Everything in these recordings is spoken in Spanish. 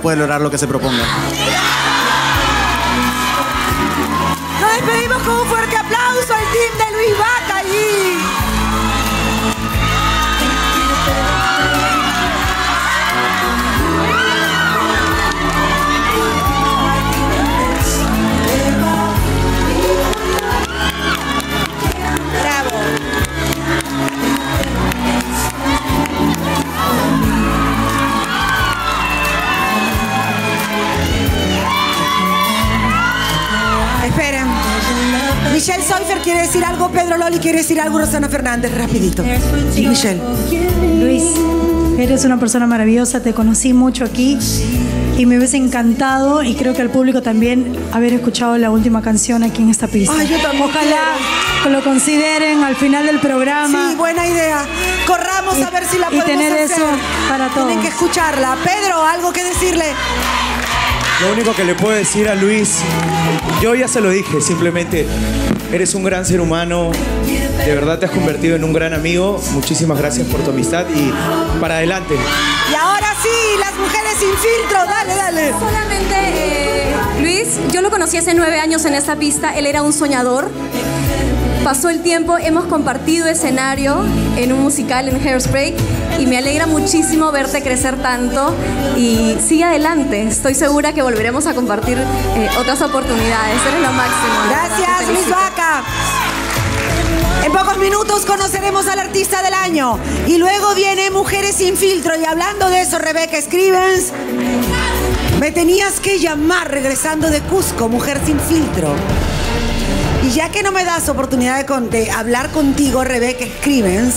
puede lograr lo que se proponga. Nos despedimos con un fuerte aplauso al team de Luis Vaca. Esperen. Michelle Seufer quiere decir algo, Pedro Loli quiere decir algo, Rosana Fernández, rapidito. Michelle. Luis, eres una persona maravillosa, te conocí mucho aquí y me hubiese encantado y creo que al público también haber escuchado la última canción aquí en esta pista. Ay, yo también Ojalá que lo consideren al final del programa. Sí, buena idea. Corramos a ver si la y podemos tener hacer. eso para todos. Tienen que escucharla. Pedro, algo que decirle. Lo único que le puedo decir a Luis, yo ya se lo dije, simplemente eres un gran ser humano, de verdad te has convertido en un gran amigo, muchísimas gracias por tu amistad y para adelante. Y ahora sí, las mujeres sin filtro. Dale, dale. Solamente, eh, Luis, yo lo conocí hace nueve años en esta pista. Él era un soñador. Pasó el tiempo, hemos compartido escenario en un musical en Hairspray y me alegra muchísimo verte crecer tanto y sigue adelante. Estoy segura que volveremos a compartir eh, otras oportunidades. Eres lo máximo. Gracias, felicito. Vaca. En pocos minutos conoceremos al artista del año. Y luego viene Mujeres sin filtro. Y hablando de eso, Rebeca Scrivens, me tenías que llamar regresando de Cusco, Mujer sin filtro. Y ya que no me das oportunidad de, hablar contigo, Rebeca Scrivens,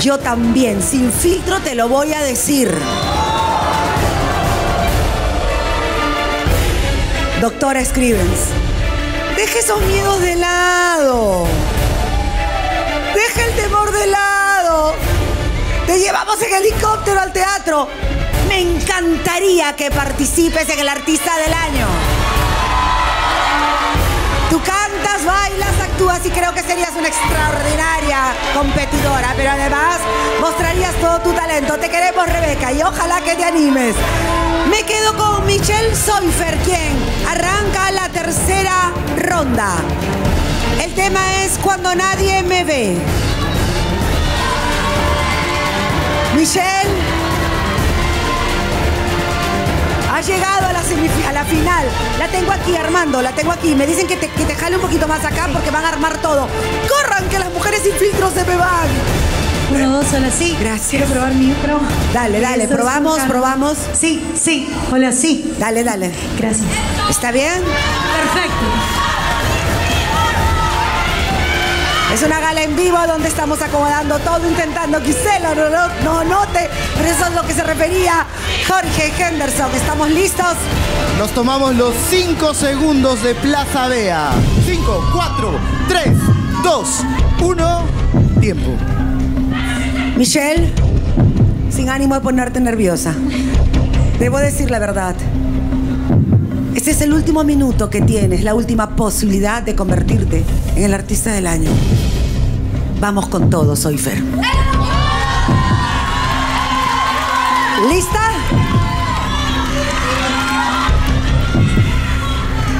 yo también, sin filtro, te lo voy a decir. Doctora Scrivens, deje esos miedos de lado. Deja el temor de lado. Te llevamos en helicóptero al teatro. Me encantaría que participes en el Artista del Año. Tú cantas, bailas, actúas y creo que serías una extraordinaria competidora, pero además mostrarías todo tu talento. Te queremos, Rebeca, y ojalá que te animes. Me quedo con Michelle Soifer, quien arranca la tercera ronda. El tema es Cuando nadie me ve. Michelle ha llegado a la, final. La tengo aquí, Armando, la tengo aquí. Me dicen que te, que te jale un poquito más acá porque van a armar todo. ¡Corran, que las mujeres sin filtros se me van! Uno, dos, hola, sí. Gracias. Quiero probar mi micro. Dale, dale, Eso probamos, probamos. Sí, sí, hola, sí. Dale, dale. Gracias. ¿Está bien? Perfecto. Es una gala en vivo donde estamos acomodando todo, intentando que usted lo no, no, no note, pero eso es lo que se refería Jorge Henderson. ¿Estamos listos? Nos tomamos los 5 segundos de Plaza Bea. 5, 4, 3, 2, 1. Tiempo. Michelle, sin ánimo de ponerte nerviosa, debo decir la verdad. Este es el último minuto que tienes, la última posibilidad de convertirte en el artista del año. Vamos con todo, soy Fer. ¿Lista?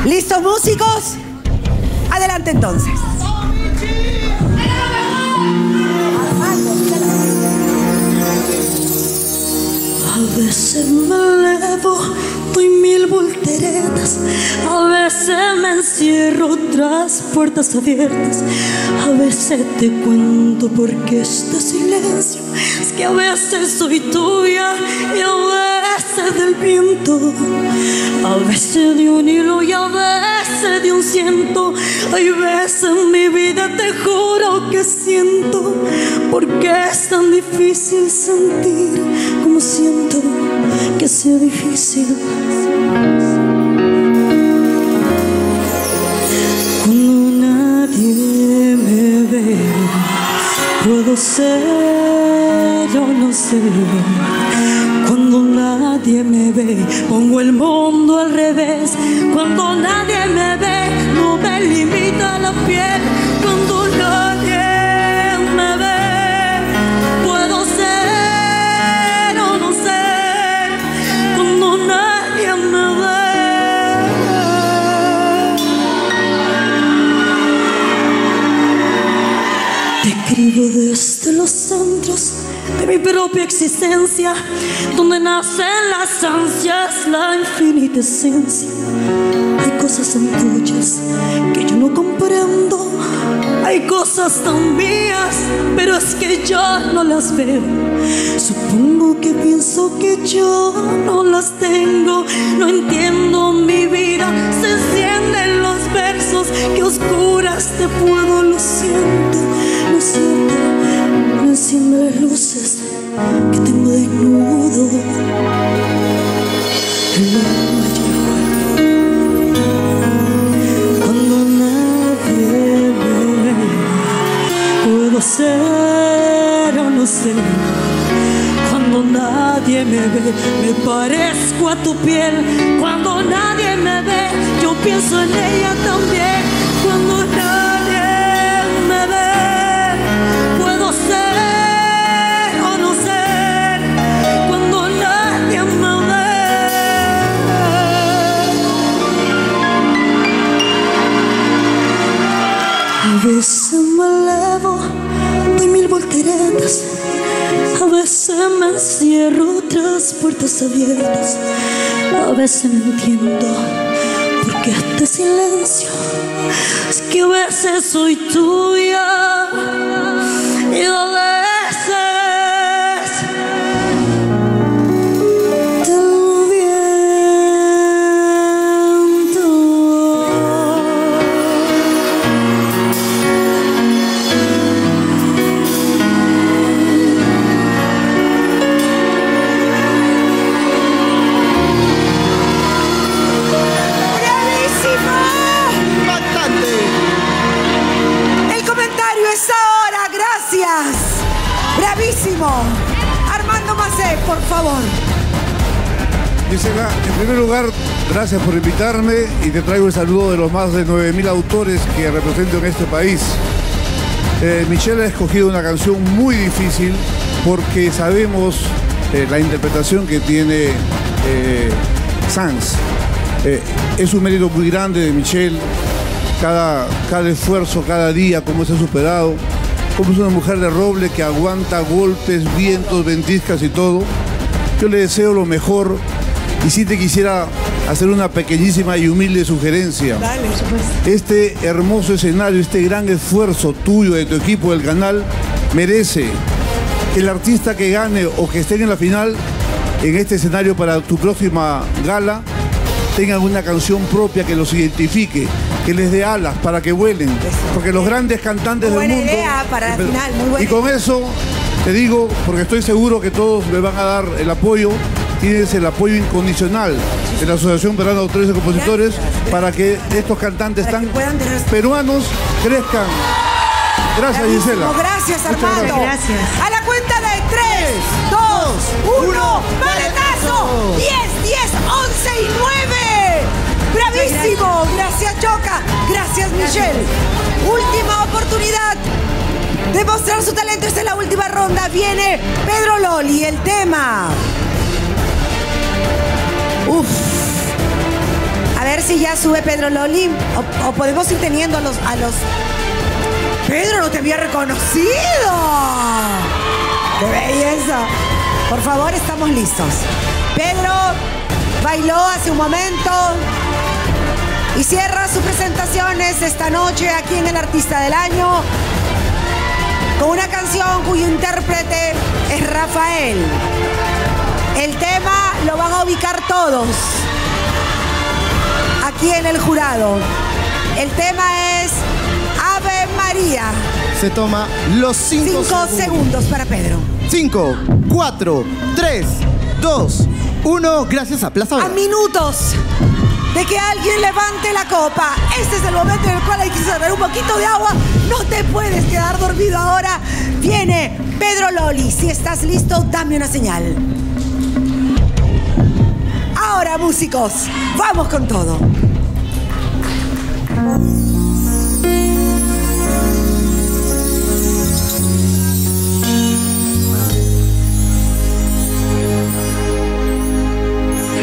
¿Listos músicos? Adelante entonces. A veces me doy mil volteretas. A veces me encierro tras puertas abiertas. A veces te cuento por qué este silencio. Es que a veces soy tuya y a veces del viento. A veces de un hilo y a veces de un ciento. Hay veces en mi vida te juro que siento. Porque es tan difícil sentir como siento que sea difícil. Cuando nadie me ve, puedo ser, yo no sé. Cuando nadie me ve, pongo el mundo al revés. Cuando nadie me ve, no me limita la piel. Cuando de mi propia existencia, donde nacen las ansias, la infinita esencia. Hay cosas en tuyas que yo no comprendo. Hay cosas tan mías, pero es que yo no las veo. Supongo que pienso que yo no las tengo. No entiendo mi vida, se encienden los versos que oscuras te puedo. Lo siento, lo siento. No enciendo las luces que tengo desnudo. El cuando nadie me ve. Puedo ser o no ser cuando nadie me ve. Me parezco a tu piel cuando nadie me ve. Yo pienso en ella también cuando nadie me ve. No ser cuando nadie me. A veces me elevo, doy mil volteretas. A veces me encierro tras puertas abiertas. A veces no entiendo por qué este silencio. Es que a veces soy tuya y En primer lugar, gracias por invitarme y te traigo el saludo de los más de 9.000 autores que represento en este país. Eh, Michelle ha escogido una canción muy difícil porque sabemos eh, la interpretación que tiene eh, Sanz. Eh, es un mérito muy grande de Michelle, cada, cada esfuerzo, cada día, cómo se ha superado, cómo es una mujer de roble que aguanta golpes, vientos, ventiscas y todo. Yo le deseo lo mejor y sí te quisiera hacer una pequeñísima y humilde sugerencia. Este hermoso escenario, este gran esfuerzo tuyo, de tu equipo, del canal, merece que el artista que gane o que esté en la final en este escenario para tu próxima gala tengan una canción propia que los identifique, que les dé alas para que vuelen. Porque los grandes cantantes Muy del buena mundo. idea para la final, muy buena Y con eso te digo, porque estoy seguro que todos me van a dar el apoyo, tienes el apoyo incondicional de la Asociación Peruana de Autores y Compositores Gracias. para que estos cantantes Para tan peruanos crezcan. Gracias, Gisela. Gracias, Armando. gracias. A la cuenta de 3, 2, 1, ¡Maletazo! 10, 10, 11 y 9. ¡Bravísimo! Gracias, Choca. Gracias, Michelle. Última oportunidad de mostrar su talento. Esta es la última ronda. Viene Pedro Loli, el tema. Si ya sube Pedro Loli. O, podemos ir teniendo los, a los. Pedro, no te había reconocido. ¡Qué belleza! Por favor, estamos listos. Pedro bailó hace un momento y cierra sus presentaciones esta noche aquí en el Artista del Año con una canción cuyo intérprete es Rafael. El tema lo van a ubicar todos en el jurado. El tema es Ave María. Se toma los 5 Cinco segundos. segundos para Pedro. 5, 4, 3, 2, 1. Gracias a Plaza A minutos de que alguien levante la copa. Este es el momento en el cual hay que cerrar un poquito de agua. No te puedes quedar dormido ahora. Viene Pedro Loli. Si estás listo, dame una señal. Ahora, músicos, vamos con todo.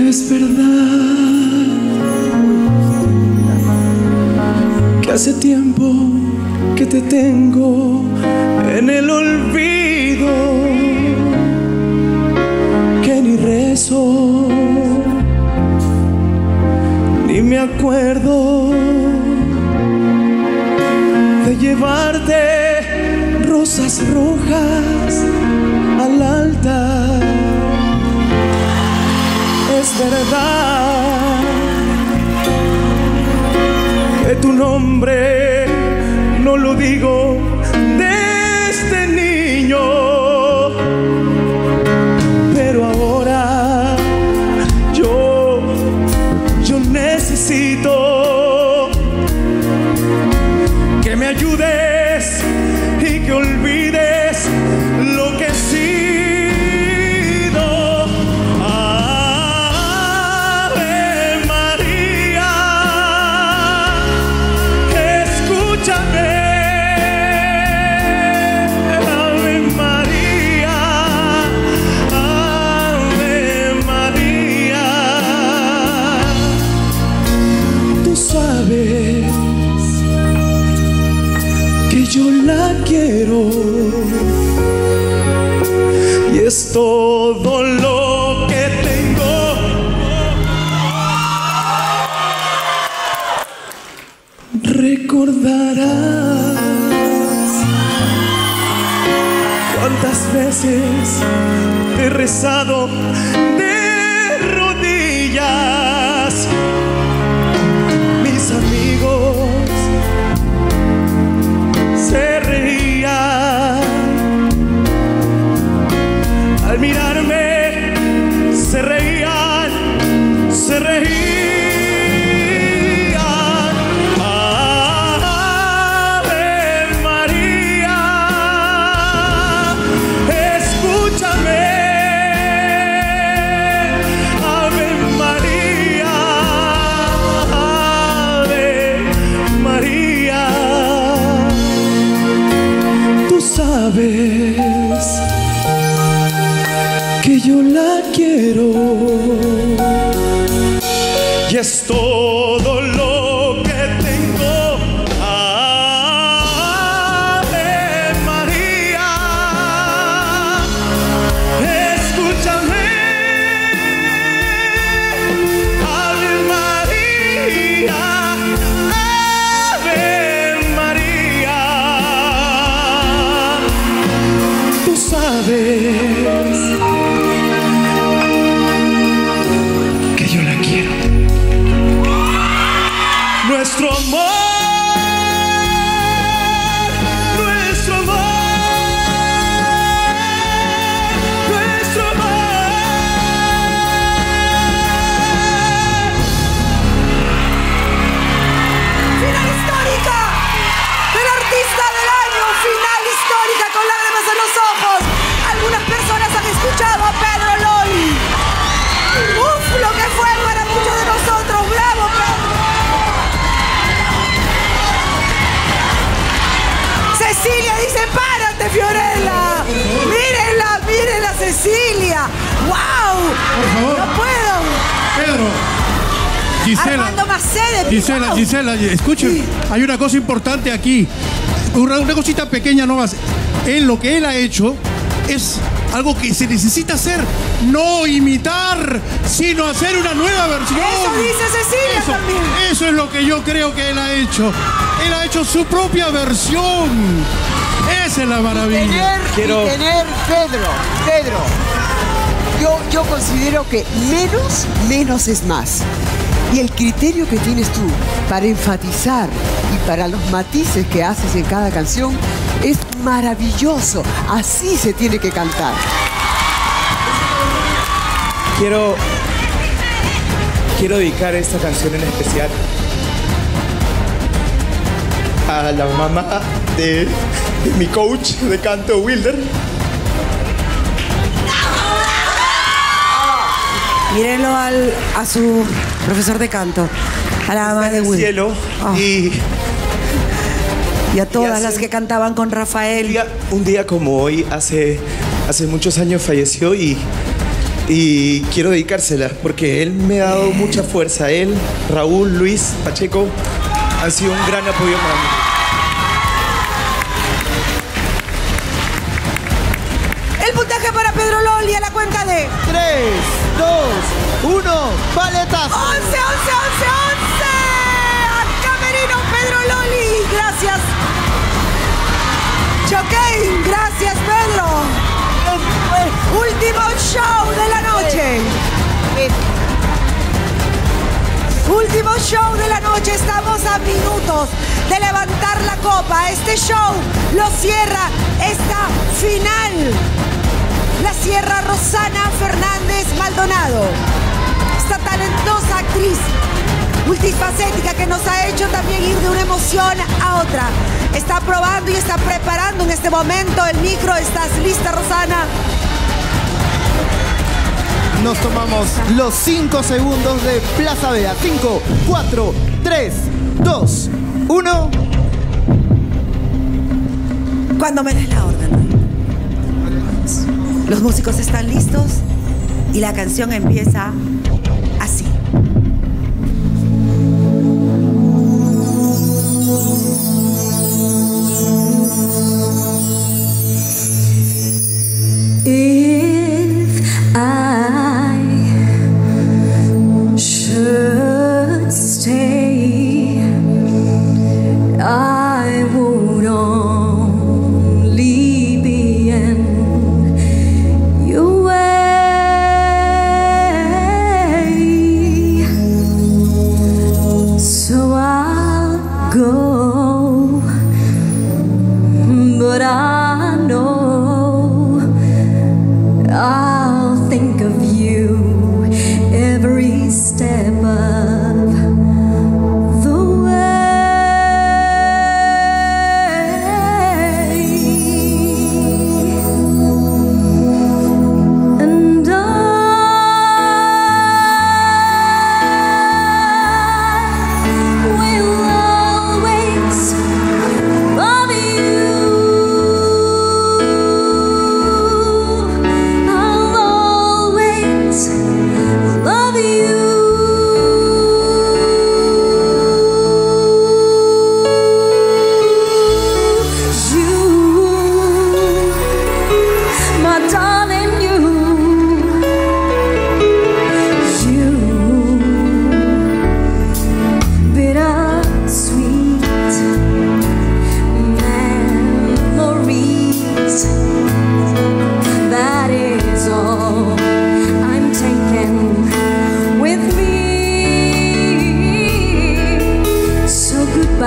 Es verdad que hace tiempo que te tengo en el olvido. eso ni me acuerdo llevarte rosas rojas al altar. Es verdad que tu nombre no lo digo rezado de rodillas. Mis amigos se reían al mirarme, se reían, se reían. La Gisela, escuchen, hay una cosa importante aquí. Una, una cosita pequeña nomás. Él, lo que él ha hecho es algo que se necesita hacer. No imitar, sino hacer una nueva versión. Eso dice Cecilia Eso, también. eso es lo que yo creo que él ha hecho. Él ha hecho su propia versión. Esa es la maravilla. Tener, Quiero- y tener, Pedro, Pedro, yo, yo considero que menos, menos es más. Y el criterio que tienes tú para enfatizar y para los matices que haces en cada canción es maravilloso. Así se tiene que cantar. Quiero, quiero dedicar esta canción en especial a la mamá de, de mi coach de canto, Wilder. Mírenlo al, a su profesor de canto, a la mamá de Will. cielo Ah. y Y a todas hace- las que cantaban con un Rafael. día, un día como hoy, hace, hace muchos años falleció y, y quiero dedicársela porque él me ha dado mucha fuerza. Él, Raúl, Luis, Pacheco han sido un gran apoyo para mí. Loli a la cuenta de 3, 2, 1, paletazo. 11, 11, 11, 11. A Camerino Pedro Loli. Gracias. Choquein, gracias Pedro. Último show de la noche. Último show de la noche. Estamos a minutos de levantar la copa. Este show lo cierra esta final. La cierra Rosana Fernández Maldonado. Esta talentosa actriz multifacética que nos ha hecho también ir de una emoción a otra. Está probando y está preparando en este momento el micro. ¿Estás lista, Rosana? Nos tomamos los 5 segundos de Plaza Vea. 5, 4, 3, 2, 1. Cuando me des la orden. Los músicos están listos y la canción empieza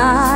side.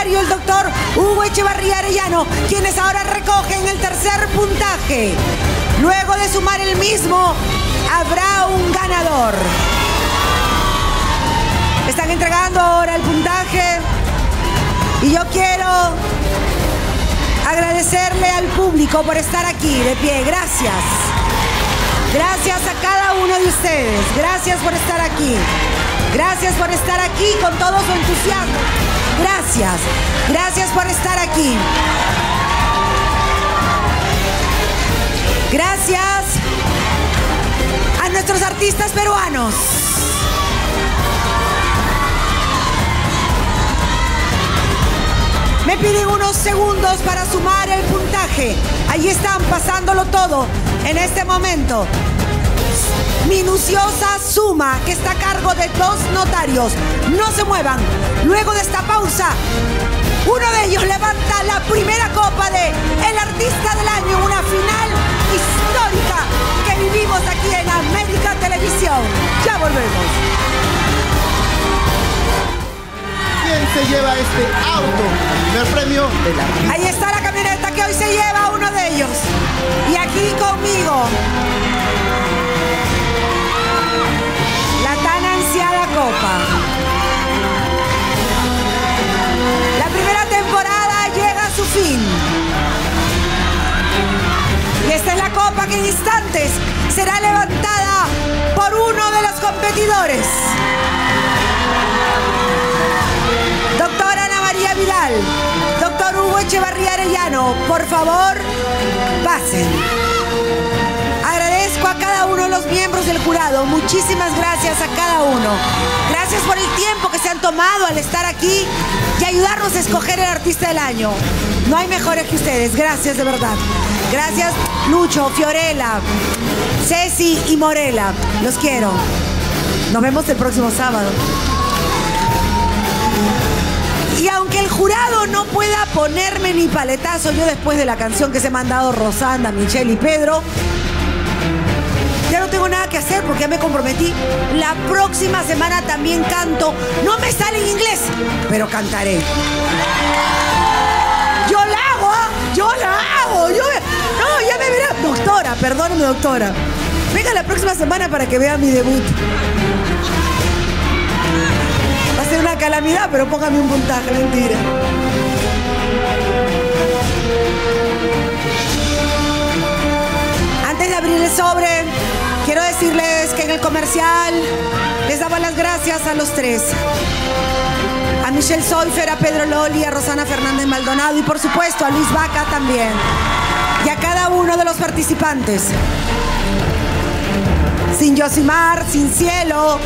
Notario, el doctor Hugo Echevarría Arellano, quienes ahora recogen el tercer puntaje. Luego de sumar el mismo, habrá un ganador. Están entregando ahora el puntaje y yo quiero agradecerle al público por estar aquí de pie. Gracias. Gracias a cada uno de ustedes. Gracias por estar aquí. Gracias por estar aquí con todo su entusiasmo. Gracias. Gracias por estar aquí. Gracias a nuestros artistas peruanos. Me piden unos segundos para sumar el puntaje. Ahí están pasándolo todo en este momento. Minuciosa suma que está a cargo de dos notarios. No se muevan. Luego de esta pausa, uno de ellos levanta la primera copa de El Artista del Año en una final histórica que vivimos aquí en América Televisión. Ya volvemos. ¿Quién se lleva este auto? El primer premio de la Ahí está la camioneta que hoy se lleva uno de ellos. Y aquí conmigo. Copa. La primera temporada llega a su fin. Y esta es la copa que en instantes será levantada por uno de los competidores. Doctora Ana María Vidal, doctor Hugo Echevarría Arellano, por favor, pasen. Miembros del jurado. Muchísimas gracias a cada uno. Gracias por el tiempo que se han tomado al estar aquí y ayudarnos a escoger el artista del año. No hay mejores que ustedes. Gracias de verdad. Gracias Lucho, Fiorella, Ceci y Morela. Los quiero. Nos vemos el próximo sábado. Y aunque el jurado no pueda ponerme ni paletazo yo después de la canción que se me han dado Rosanda, Michelle y Pedro, ya no tengo nada que hacer porque ya me comprometí. La próxima semana también canto. No me sale en inglés, pero cantaré. Yo la hago, ¿ah? yo la hago. No, ya me verá. Doctora, perdóneme, doctora. Venga la próxima semana para que vea mi debut. Va a ser una calamidad, pero póngame un puntaje, mentira. Antes de abrir el sobre, quiero decirles que en el comercial les daba las gracias a los tres. A Michelle Soifer, a Pedro Loli, a Rosana Fernández Maldonado y por supuesto a Luis Vaca también. Y a cada uno de los participantes. Sin Yosimar, sin Cielo,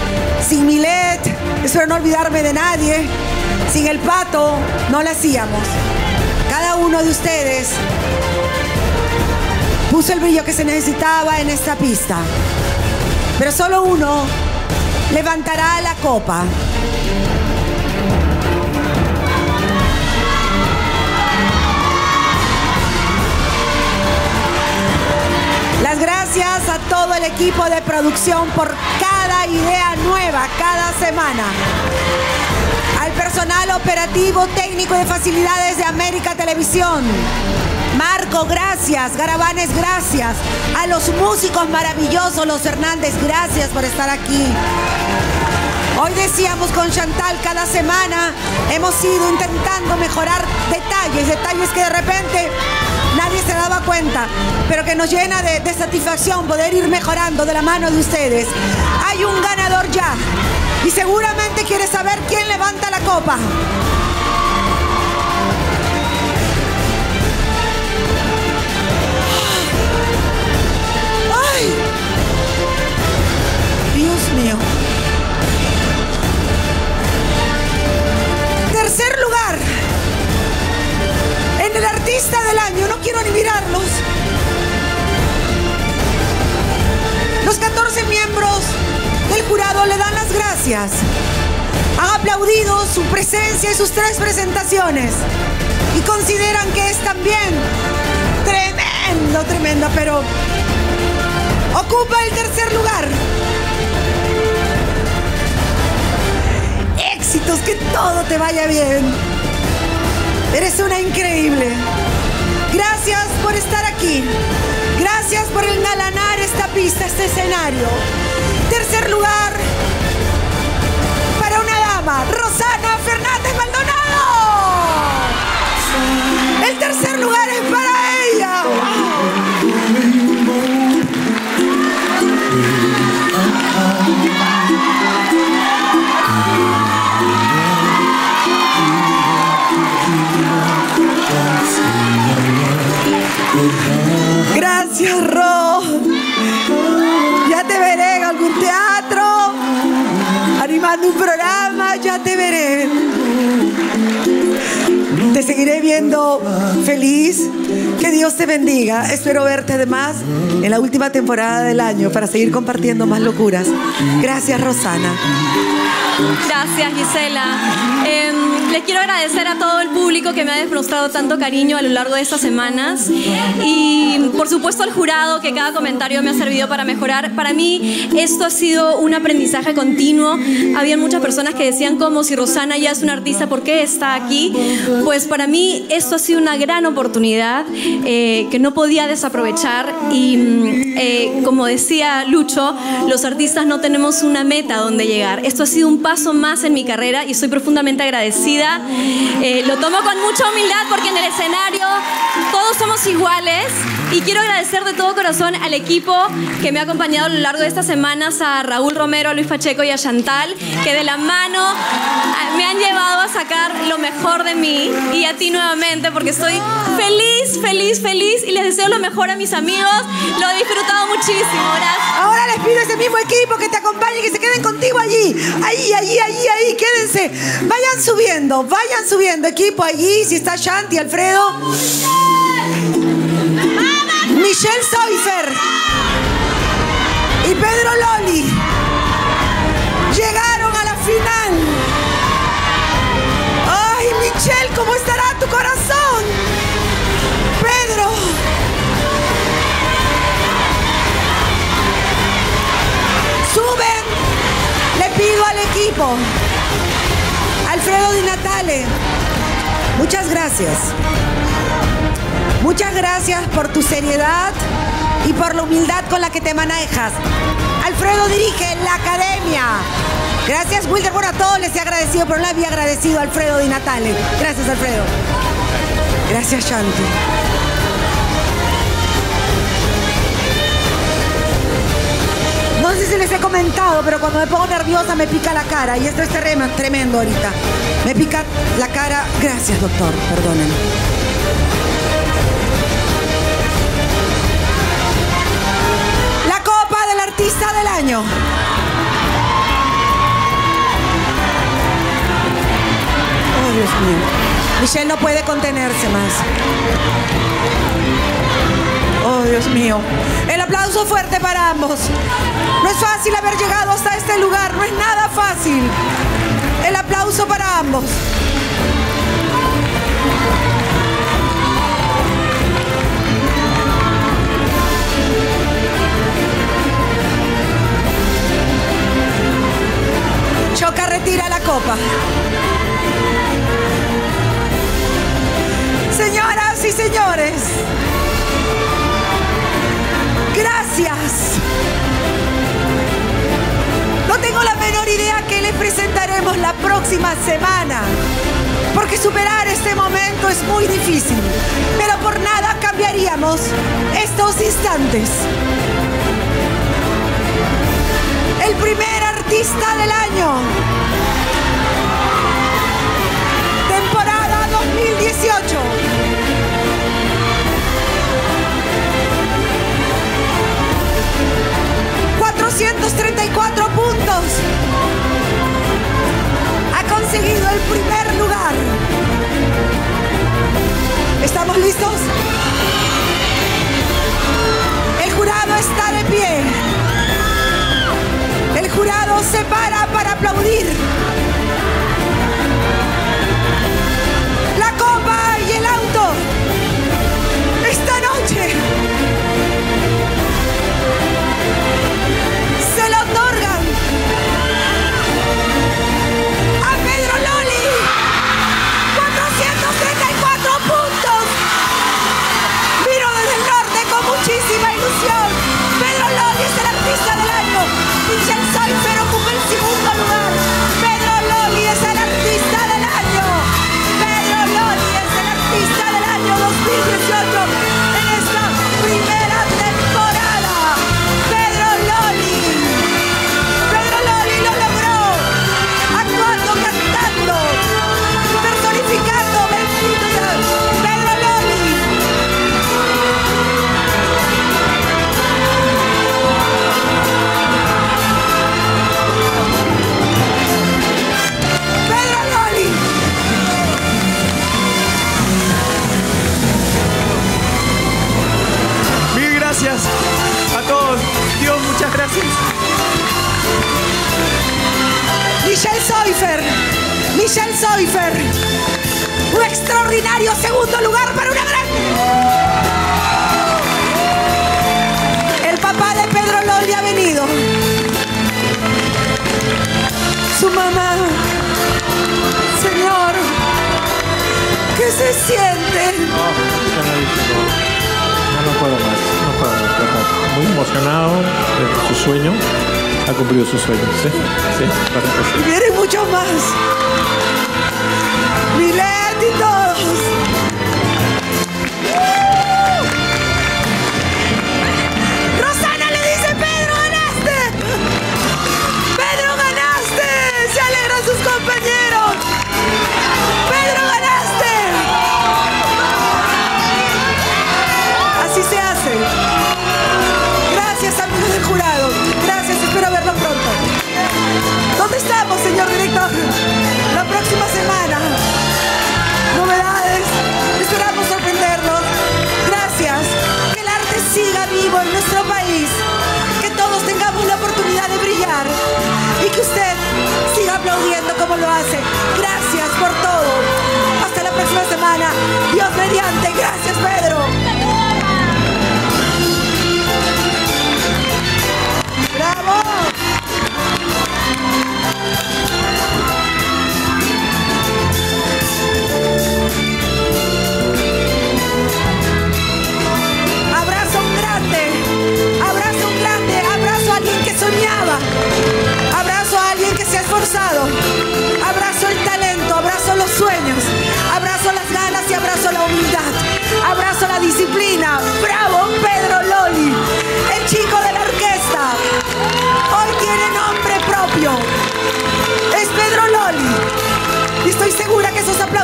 sin Milet, espero no olvidarme de nadie. Sin el pato, no lo hacíamos. Cada uno de ustedes puso el brillo que se necesitaba en esta pista. Pero solo uno levantará la copa. Las gracias a todo el equipo de producción por cada idea nueva cada semana. Al personal operativo, técnico de facilidades de América Televisión. Marco, gracias. Garabanes, gracias. A los músicos maravillosos, los Hernández, gracias por estar aquí. Hoy decíamos con Chantal, cada semana hemos ido intentando mejorar detalles, detalles que de repente nadie se daba cuenta, pero que nos llena de, de satisfacción poder ir mejorando de la mano de ustedes. Hay un ganador ya y seguramente quiere saber quién levanta la copa. En el artista del año. No quiero ni mirarlos. Los 14 miembros del jurado le dan las gracias. Han aplaudido su presencia y sus tres presentaciones. Y consideran que es también tremendo, tremendo, pero ocupa el tercer lugar. Que todo te vaya bien. Eres una increíble. Gracias por estar aquí. Gracias por engalanar esta pista, este escenario. Tercer lugar feliz. Que Dios te bendiga. Espero verte además en la última temporada del año para seguir compartiendo más locuras. Gracias, Rosana. Gracias, Gisela. Em, les quiero agradecer a todo el público que me ha demostrado tanto cariño a lo largo de estas semanas y por supuesto al jurado que cada comentario me ha servido para mejorar. Para mí esto ha sido un aprendizaje continuo. Había muchas personas que decían como si Rosana ya es una artista, ¿por qué está aquí? Pues para mí esto ha sido una gran oportunidad eh, que no podía desaprovechar y mm, eh, como decía Lucho, los artistas no tenemos una meta donde llegar. Esto ha sido un paso más en mi carrera y estoy profundamente agradecida. Eh, lo tomo con mucha humildad porque en el escenario todos somos iguales y quiero agradecer de todo corazón al equipo que me ha acompañado a lo largo de estas semanas, a Raúl Romero, a Luis Pacheco y a Chantal, que de la mano ah, me han llevado a sacar lo mejor de mí y a ti nuevamente porque estoy feliz, feliz, feliz y les deseo lo mejor a mis amigos. Lo he disfrutado muchísimo. Gracias. Ahora les pido a ese mismo equipo que te acompañe, que se queden contigo allí. Ahí, allí, allí, ahí, quédense. Vayan subiendo, vayan subiendo. Equipo allí, si está Shanti, Alfredo. Michelle Soifer y Pedro Loli llegaron a la final. Ay, Michelle, ¿cómo estará tu corazón? Pedro. Suben. Le pido al equipo. Alfredo Di Natale. Muchas gracias. Muchas gracias por tu seriedad y por la humildad con la que te manejas. Alfredo dirige la academia. Gracias, Wilder. Bueno, a todos les he agradecido, pero no le había agradecido a Alfredo Di Natale. Gracias, Alfredo. Gracias, Shanti. No sé si les he comentado, pero cuando me pongo nerviosa me pica la cara. Y esto es tremendo, tremendo ahorita. Me pica la cara. Gracias, doctor. Perdónenme. Del año. Oh, Dios mío. Michelle no puede contenerse más. Oh, Dios mío. El aplauso fuerte para ambos. No es fácil haber llegado hasta este lugar. No es nada fácil. El aplauso para ambos. Choca retira la copa. Señoras y señores, gracias. No tengo la menor idea que les presentaremos la próxima semana, porque superar este momento es muy difícil, pero por nada cambiaríamos estos instantes. El primer artista del año. Temporada 2018. ...434 puntos... ...ha conseguido el primer lugar... ¿Estamos listos? Jurado se para para aplaudir.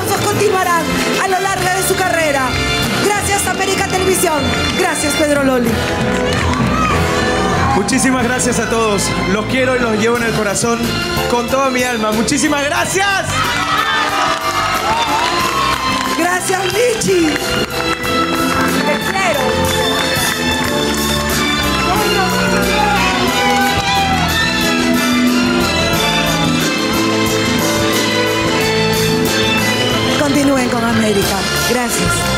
aplausos continuarán a lo largo de su carrera. Gracias América Televisión. Gracias Pedro Loli. Muchísimas gracias a todos. Los quiero y los llevo en el corazón con toda mi alma. Muchísimas gracias. Gracias, Michi. América. Gracias.